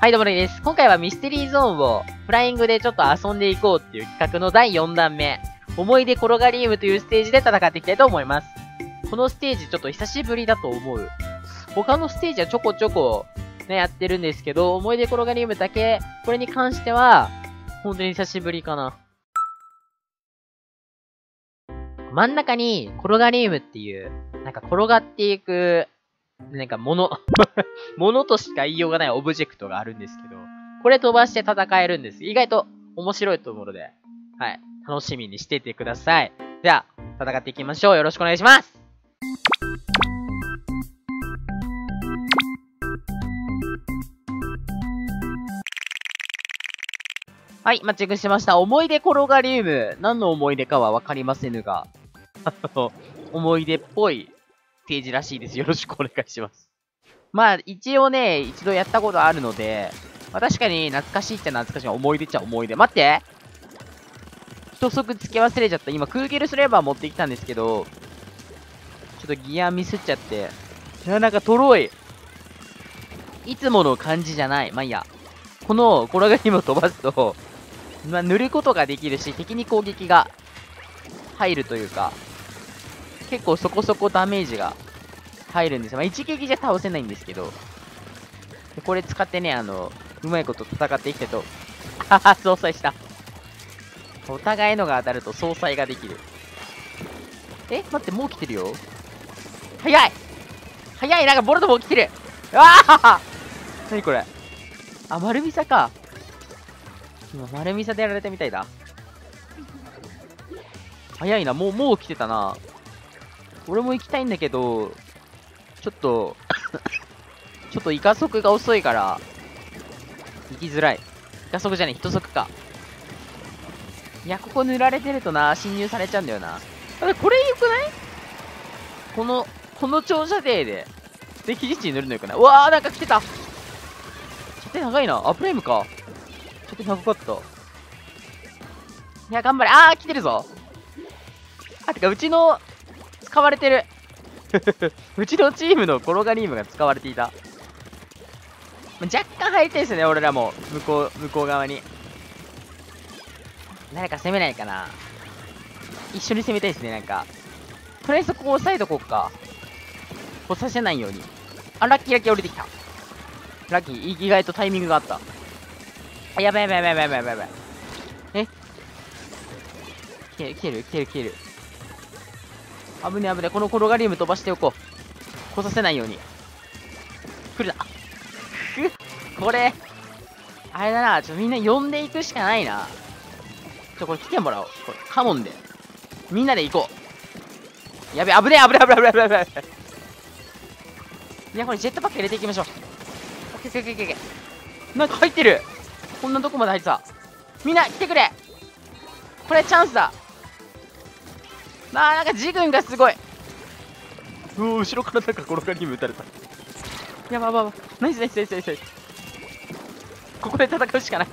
はい、どうもねです。今回はミステリーゾーンをフライングでちょっと遊んでいこうっていう企画の第4弾目、思い出転がりームというステージで戦っていきたいと思います。このステージちょっと久しぶりだと思う。他のステージはちょこちょこね、やってるんですけど、思い出転がりームだけ、これに関しては、本当に久しぶりかな。真ん中に転がりームっていう、なんか転がっていくなんか物 物としか言いようがないオブジェクトがあるんですけど、これ飛ばして戦えるんです。意外と面白いと思うので、はい。楽しみにしててください。では、戦っていきましょう。よろしくお願いしますはい、マッチングしました。思い出転がりウム。何の思い出かはわかりませぬが、思い出っぽいページらしいです。よろしくお願いします。まあ、一応ね、一度やったことあるので、まあ、確かに懐かしいっちゃ懐かしい。思い出っちゃ思い出。待って一足つけ忘れちゃった。今、クーゲルスレーバー持ってきたんですけど、ちょっとギアミスっちゃって。いや、なんかとろい。いつもの感じじゃない。まあいいや。この転がりも飛ばすと、まあ、塗ることができるし、敵に攻撃が入るというか、結構そこそこダメージが入るんですよ。まあ、一撃じゃ倒せないんですけど、これ使ってね、あの、うまいこと戦っていきたいと、はは、相殺した。お互いのが当たると相殺ができる。え待って、もう来てるよ。早い早いなんかボルトも来てるわあ何これ？あ、丸ミサか。今、丸ミサでやられたみたいだ。早いな、もう、もう来てたな。俺も行きたいんだけど、ちょっと ちょっとイカ速が遅いから、行きづらい。イカ速じゃねえ、人速か。いや、ここ塗られてるとな、侵入されちゃうんだよな。これ良くない？この、この長射程で、敵陣地に塗るのよくない？うわー、なんか来てた射程長いな。あ、プレイムか。射程長かった。いや、頑張れ。あー、来てるぞ。あ、てか、うちの使われてる うちのチームの転がリームが使われていた。若干入りたいですね、俺らも。向こう、向こう側に。誰か攻めないかな。一緒に攻めたいですね、なんか。とりあえずここ押さえとこうか。こうさせないように。あ、ラッキーラッキー降りてきた。ラッキー、意外とタイミングがあった。あ、やばいやばいやばいやばいやばいやばい。え？来てる来てる来てる来てる。危ね危ね。この転がりウム飛ばしておこう。来させないように。来るな。くこれ、あれだな。ちょ、みんな呼んでいくしかないな。ちょ、これ来てもらおう。これ、カモンで。みんなで行こう。やべ、危ねえ、危ねえ、危ねえ、危ねえ、危ねえ。いや、これジェットパック入れていきましょう。オッケーオッケーオッケー。なんか入ってる。こんなとこまで入ってた。みんな来てくれ。これチャンスだ。まあなんか自軍がすごい。うお後ろからなんか転がりに撃たれた。やばばばナイスナイスナイスナイスナイス。ここで戦うしかない。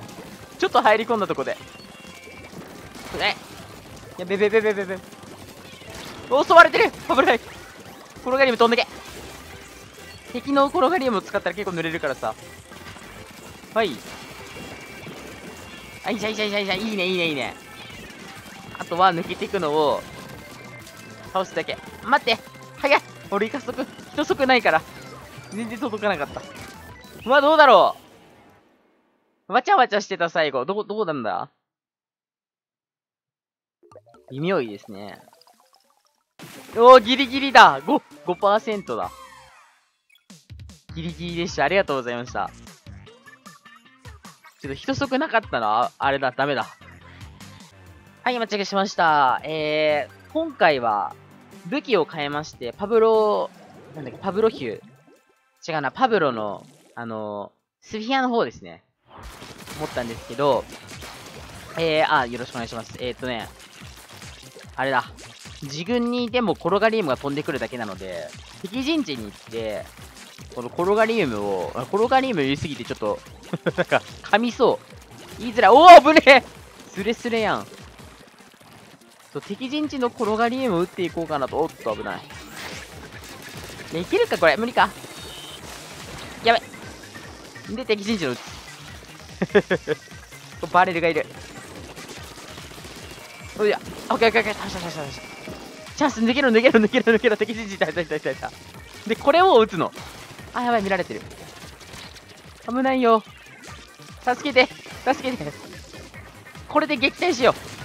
ちょっと入り込んだとこで。ね。やべべべべべべ。襲われてる。危ない。転がりム飛んでけ。敵の転がりムを使ったら結構濡れるからさ。はい。あいじゃいじゃいじゃいじゃいいねいいねいいね。あとは抜けていくのを倒すだけ。待って早い俺加速、一速ないから。全然届かなかった。うわ、どうだろうわちゃわちゃしてた最後。どこ、どこなんだ？微妙いですね。おー、ギリギリだ !5、5%だ。ギリギリでした。ありがとうございました。ちょっと一足なかったな。あれだ、ダメだ。はい、間違えしました。えー、今回は、武器を変えまして、パブロ、なんだっけ、パブロヒュー。違うな、パブロの、あの、スフィアの方ですね。思ったんですけど、えー、あ、よろしくお願いします。えー、っとね、あれだ。自軍にでも転がりウムが飛んでくるだけなので、敵陣地に行って、この転がりウムを、転がりウム言いすぎてちょっと なんか、噛みそう。言いづらい。おお危ねえスレスレやん。と敵陣地の転がりにも打っていこうかなと。おっと、危ない。できるかこれ無理か。やべ。で、敵陣地の打つ。バレルがいる。おいや、オッケーオッケーオッケー、倒した倒した倒した。チャンス抜けろ抜けろ抜けろ抜けろ、敵陣地いたいたいたいたいた。で、これを撃つの。あ、やばい、見られてる。危ないよ。助けて、助けて。これで撃退しよう。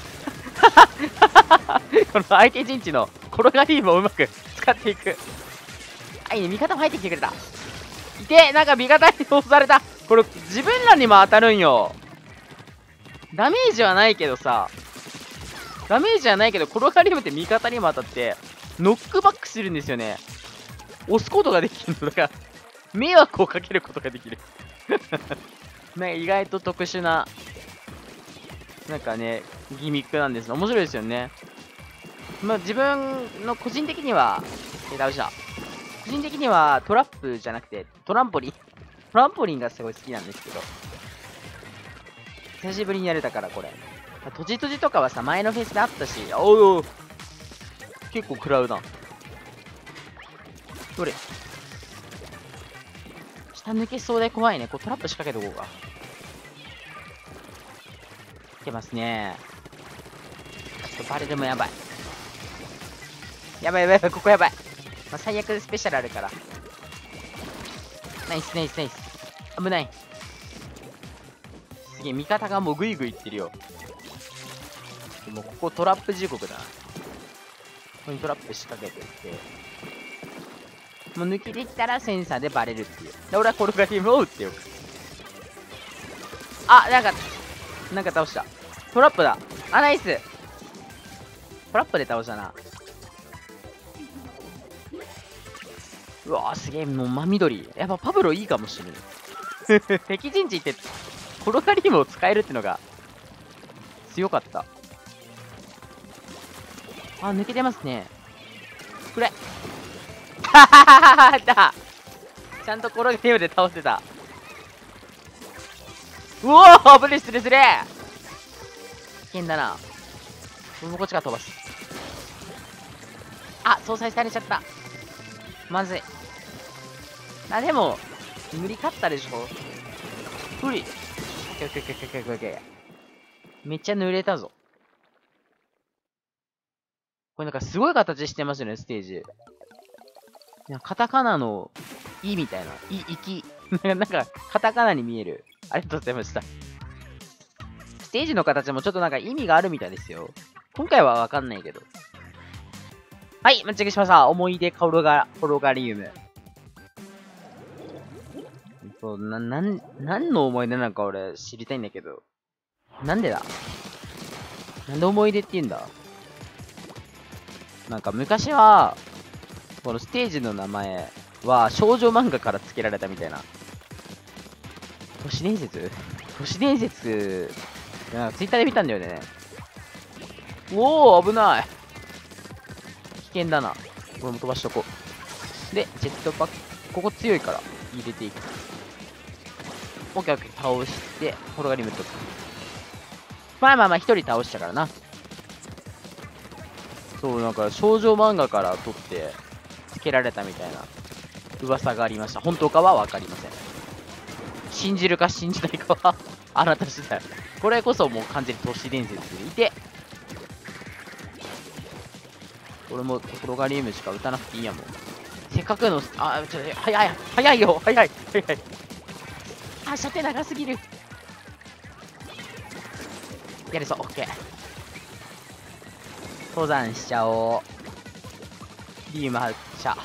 この相手陣地の転がりもうまく使っていく。あ、いいね、味方も入ってきてくれた。いてなんか味方に押された。これ、自分らにも当たるんよ。ダメージはないけどさ、ダメージはないけど、転がりムって味方にも当たって、ノックバックするんですよね。押すことができるの。だから、迷惑をかけることができる。ね、意外と特殊な、なんかね、ギミックなんです。面白いですよね。まあ、自分の個人的には、え、倒した。個人的にはトラップじゃなくて、トランポリン。トランポリンがすごい好きなんですけど。久しぶりにやれたから、これ。とじとじとかはさ、前のフェスであったし、おお結構食らうな。どれ？下抜けそうで怖いね。こうトラップ仕掛けとこうか。いけますね。バレルもやばい。やばいやばいやばい、ここやばい。まあ、最悪スペシャルあるから。ナイスナイスナイス。危ない。すげえ、味方がもうグイグイいってるよ。でもここトラップ地獄だ。ここにトラップ仕掛けてって。もう抜きできたらセンサーでバレるっていう。で、俺はコルガリムを撃っておく。あ、なんか、なんか倒した。トラップだ。あ、ナイストラップで倒したな。うわすげえ、もう真緑。やっぱパブロいいかもしれない。敵陣地って、コロガリムを使えるってのが、強かった。あ、抜けてますね。くれ。ははははだちゃんとコロガリムで倒せた。うおー危ねえするする危険だな。もうこっちから飛ばす。あ、相殺されちゃった。まずい。あ、でも、無理勝ったでしょ？無理。めっちゃ濡れたぞ。これなんかすごい形してますよね、ステージ。カタカナの「い」みたいな。い、いき。なんか、カタカナに見える。ありがとうございました。ステージの形もちょっとなんか意味があるみたいですよ。今回はわかんないけど。はい、間違えしました。思い出コロガ、コロガリウム。そう、な、なん、何の思い出なんか俺知りたいんだけど。なんでだ？なんで思い出って言うんだ？なんか昔は、このステージの名前は少女漫画から付けられたみたいな。都市伝説？都市伝説、なんかツイッターで見たんだよね。おお危ない険だな。これも飛ばしとこう。で、ジェットパック。ここ強いから入れていく。オッケー。倒して、転がりムとく。まあまあまあ、一人倒したからな。そう、なんか少女漫画から撮って、つけられたみたいな噂がありました。本当かはわかりません。信じるか信じないかはあなた次第。これこそもう完全に都市伝説でいて、俺もコロガリウムしか打たなくていいやもん。せっかくの、あ、ちょ、早い、早いよ、早い、早い。あ、射程長すぎる。やれそう、オッケー。登山しちゃおう。リウム発射。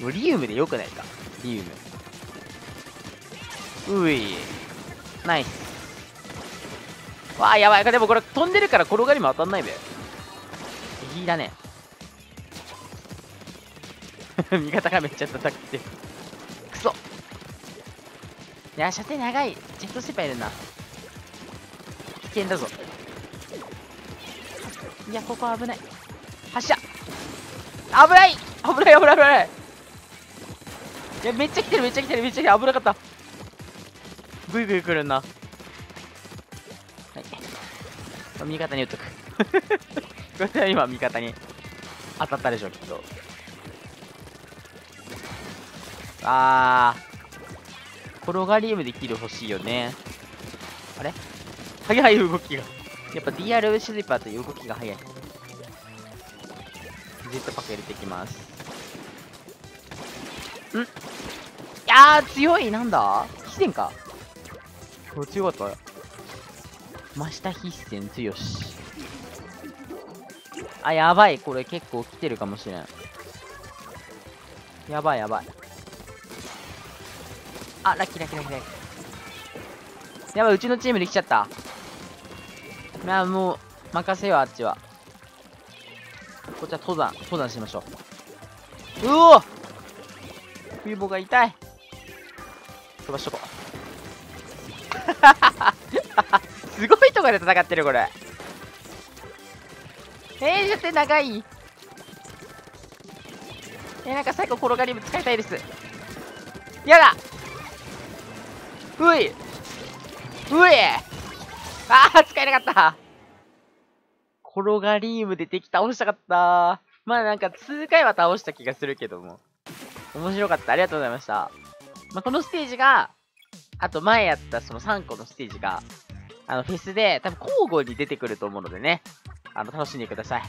もうリウムでよくないかリウム。うい。ナイス。わあ、やばい。でもこれ飛んでるから転がりも当たんないべ。いいだね。味方がめっちゃ叩くってくそ。いや射程長い。ジェットステッパーいるな。危険だぞ。いやここ危ない。発射。危ない。危ない危ない危ない。いやめっちゃ来てるめっちゃ来てるめっちゃ来てる。危なかった。グイグイ来るな。はい。味方に打っとく。これは今味方に当たったでしょきっと。あー。転がりウムでキル欲しいよね。速い動きが。やっぱ DR スリーパーという動きが速い。ジェットパック入れていきます。ん？いやー、強いなんだ？必戦か？これ強かった。真下必戦強し。あ、やばい。これ結構来てるかもしれん。やばいやばい。あ、ラッキーラッキーラッキーラッキー。やばい、うちのチームで来ちゃった。いや、もう、任せよ、あっちは。こっちは登山、登山しましょう。うお冬棒が痛い。飛ばしとこう。すごいとこで戦ってる、これ。えー、ちょっと長い？えー、なんか最後転がりも使いたいです。やだういうえあー、使えなかった転がりームで敵倒したかったまあなんか数回は倒した気がするけども。面白かった。ありがとうございました。まあ、このステージが、あと前やったその3個のステージが、あのフェスで多分交互に出てくると思うのでね、あの楽しんでください。